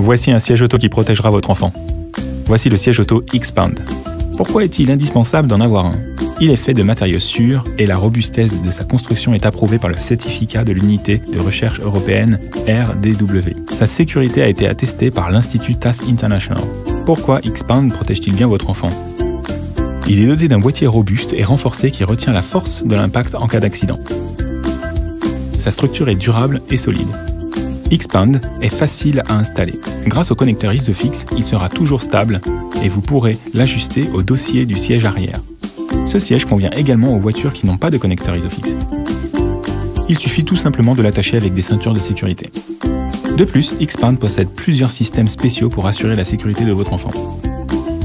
Voici un siège auto qui protégera votre enfant. Voici le siège auto Xpand. Pourquoi est-il indispensable d'en avoir un? Il est fait de matériaux sûrs et la robustesse de sa construction est approuvée par le certificat de l'unité de recherche européenne RDW. Sa sécurité a été attestée par l'Institut TAS International. Pourquoi Xpand protège-t-il bien votre enfant? Il est doté d'un boîtier robuste et renforcé qui retient la force de l'impact en cas d'accident. Sa structure est durable et solide. Xpand est facile à installer. Grâce au connecteur Isofix, il sera toujours stable et vous pourrez l'ajuster au dossier du siège arrière. Ce siège convient également aux voitures qui n'ont pas de connecteur Isofix. Il suffit tout simplement de l'attacher avec des ceintures de sécurité. De plus, Xpand possède plusieurs systèmes spéciaux pour assurer la sécurité de votre enfant.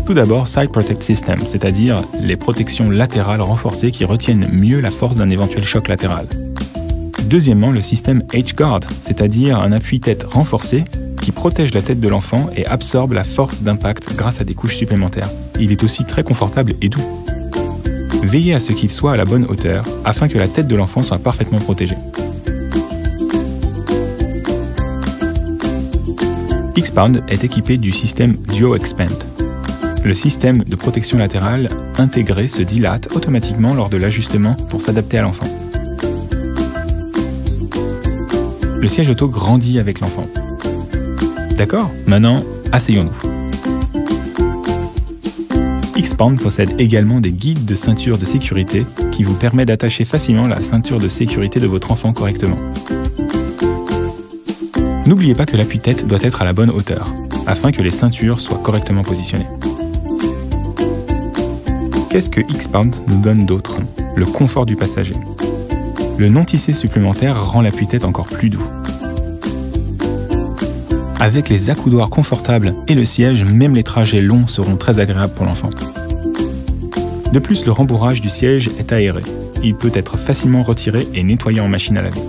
Tout d'abord, Side Protect System, c'est-à-dire les protections latérales renforcées qui retiennent mieux la force d'un éventuel choc latéral. Deuxièmement, le système H-Guard, c'est-à-dire un appui-tête renforcé qui protège la tête de l'enfant et absorbe la force d'impact grâce à des couches supplémentaires. Il est aussi très confortable et doux. Veillez à ce qu'il soit à la bonne hauteur afin que la tête de l'enfant soit parfaitement protégée. Xpand est équipé du système Duo-Expand. Le système de protection latérale intégré se dilate automatiquement lors de l'ajustement pour s'adapter à l'enfant. Le siège auto grandit avec l'enfant. D'accord? Maintenant, asseyons-nous. Xpand possède également des guides de ceinture de sécurité qui vous permet d'attacher facilement la ceinture de sécurité de votre enfant correctement. N'oubliez pas que l'appui-tête doit être à la bonne hauteur, afin que les ceintures soient correctement positionnées. Qu'est-ce que Xpand nous donne d'autre? Le confort du passager. Le non-tissé supplémentaire rend l'appui-tête encore plus doux. Avec les accoudoirs confortables et le siège, même les trajets longs seront très agréables pour l'enfant. De plus, le rembourrage du siège est aéré. Il peut être facilement retiré et nettoyé en machine à laver.